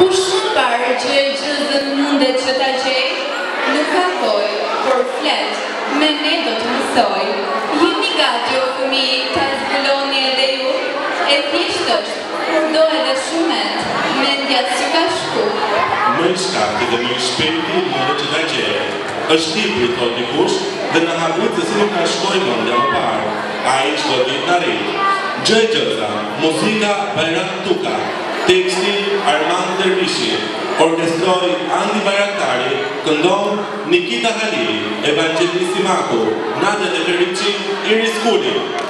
Kush mund parë që e gjithë dhe mundet që ta gjithë? Nuk ka thoi, por flet, me ne do të mësoj. Jini gati o këmi, ta zbuloni e ju, e tishtë është, kur do edhe dhe shumet, me ndja si ka shku. Më në skakë dhe më shpejti, më dhe që ta gjithë. është tipë, i thot një kush, dhe në hapërët të zinë ka shkoj më ndja më parë. A i shkoj dhe në rritë. Gjëjtë gjëtë, muzika bërë në tuka, Teksti Arman Dervishi, orkestroj Andi Barantari, këndon Nikita Halili, Evangelisti Mako, Nadet e Kërriqi, Iris Kulli.